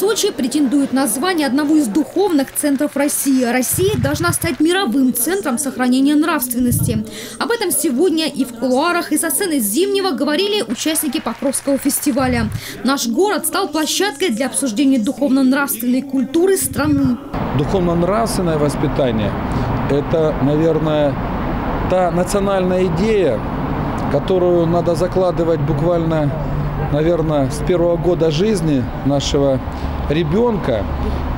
Сочи претендует на звание одного из духовных центров России. Россия должна стать мировым центром сохранения нравственности. Об этом сегодня и в кулуарах, и со сцены Зимнего говорили участники Покровского фестиваля. Наш город стал площадкой для обсуждения духовно-нравственной культуры страны. Духовно-нравственное воспитание – это, наверное, та национальная идея, которую надо закладывать буквально, наверное, с первого года жизни нашего ребенка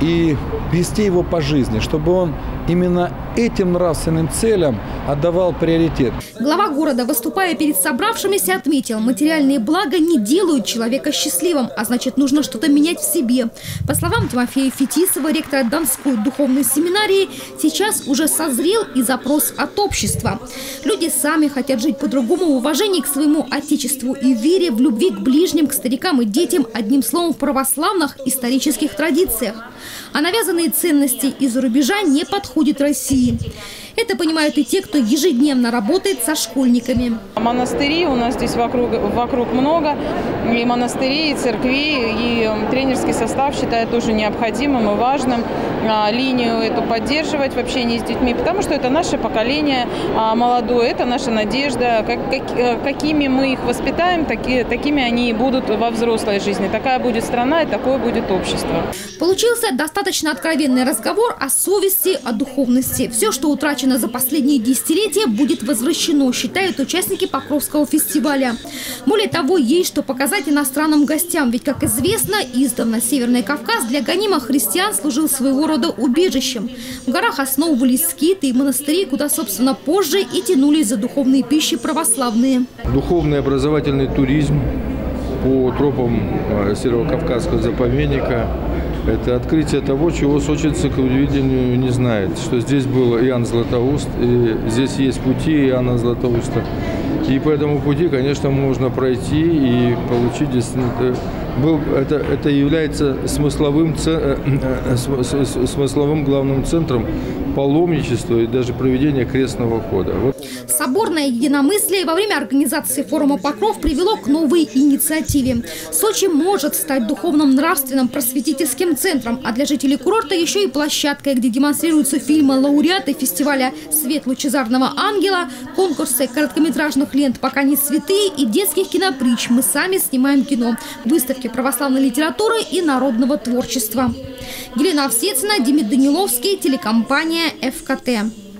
и вести его по жизни, чтобы он именно этим нравственным целям отдавал приоритет. Глава города, выступая перед собравшимися, отметил, материальные блага не делают человека счастливым, а значит нужно что-то менять в себе. По словам Тимофея Фетисова, ректора Донской духовной семинарии, сейчас уже созрел и запрос от общества. Люди сами хотят жить по-другому в уважении к своему отечеству и вере в любви к ближним, к старикам и детям, одним словом, в православных исторических традициях. А навязанные ценности из-за рубежа не подходят России. Это понимают и те, кто ежедневно работает со школьниками. Монастыри у нас здесь вокруг, вокруг много. И монастырей, и церквей, и тренерский состав считает тоже необходимым и важным а, линию эту поддерживать в общении с детьми, потому что это наше поколение а, молодое, это наша надежда. Как, как, э, какими мы их воспитаем, таки, такими они и будут во взрослой жизни. Такая будет страна и такое будет общество. Получился достаточно откровенный разговор о совести, о духовности. Все, что утрачено утрачено за последние десятилетия, будет возвращено, считают участники Покровского фестиваля. Более того, есть что показать иностранным гостям, ведь, как известно, издавна Северный Кавказ для гонимых христиан служил своего рода убежищем. В горах основывались скиты и монастыри, куда, собственно, позже и тянулись за духовные пищи православные. Духовный образовательный туризм по тропам э, Северо-Кавказского заповедника это открытие того, чего сочинцы к удивительному не знает. Что здесь был Иоанн Златоуст, и здесь есть пути Иоанна Златоуста. И по этому пути, конечно, можно пройти и получить действительно был, это, это является смысловым, э, э, смысловым главным центром паломничества и даже проведения крестного хода. Вот. Соборное единомыслие во время организации форума «Покров» привело к новой инициативе. Сочи может стать духовным нравственным просветительским центром, а для жителей курорта еще и площадкой, где демонстрируются фильмы лауреаты фестиваля «Свет лучезарного ангела», конкурсы короткометражных лент «Пока не святые» и детских кинопритч «Мы сами снимаем кино», выставки выставки православной литературы и народного творчества. Елена Овсецина, Демид Даниловский, телекомпания «ФКТ».